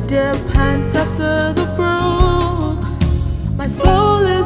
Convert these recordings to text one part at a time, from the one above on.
the pants after the brooks. My soul is.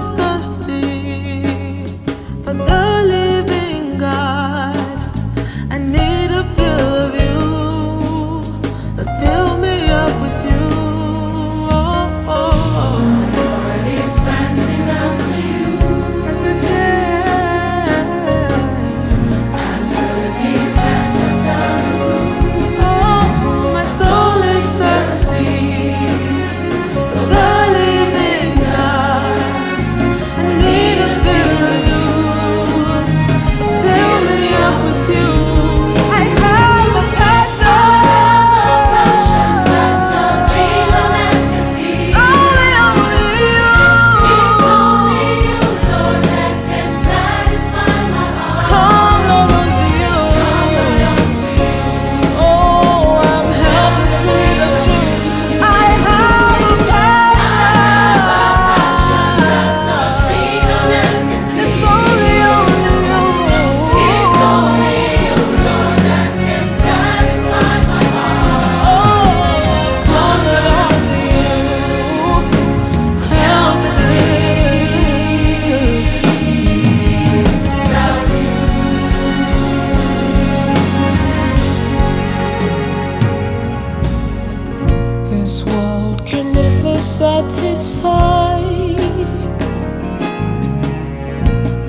satisfy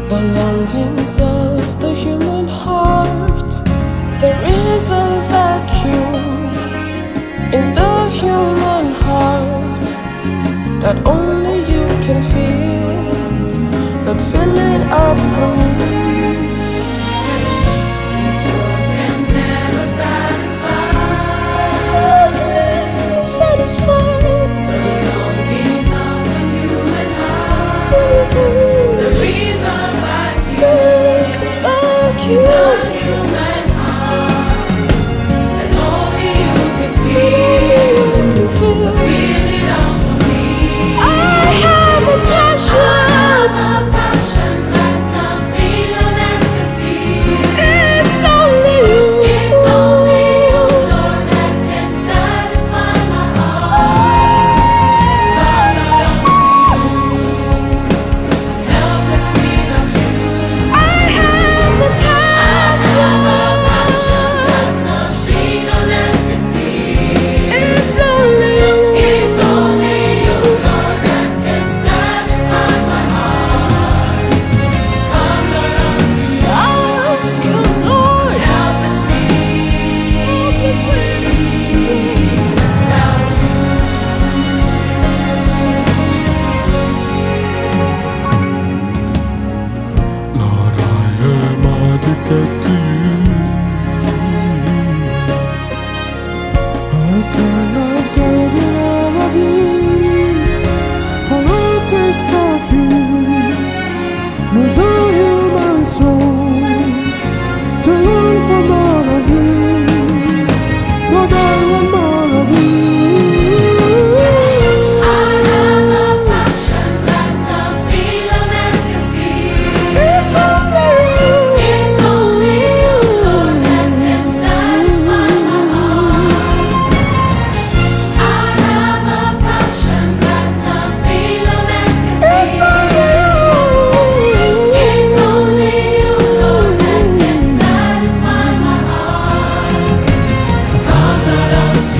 the longings of the human heart. There is a vacuum in the human heart that only you can feel. Not fill it up from No.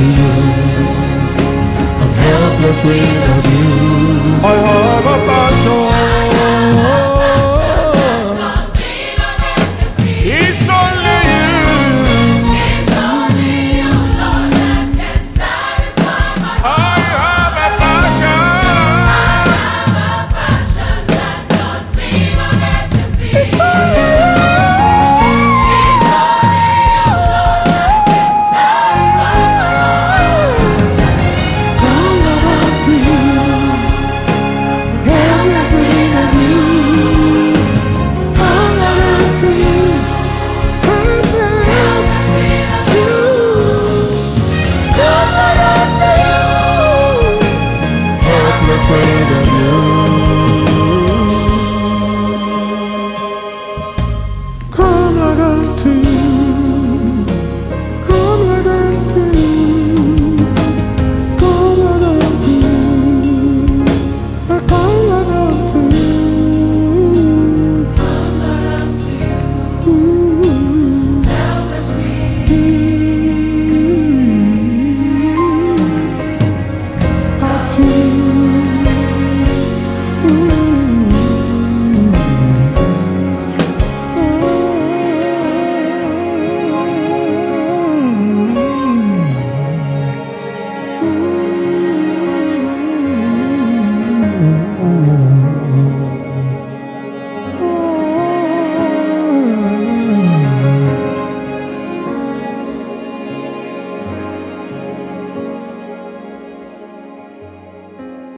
you. I'm helpless without you. I have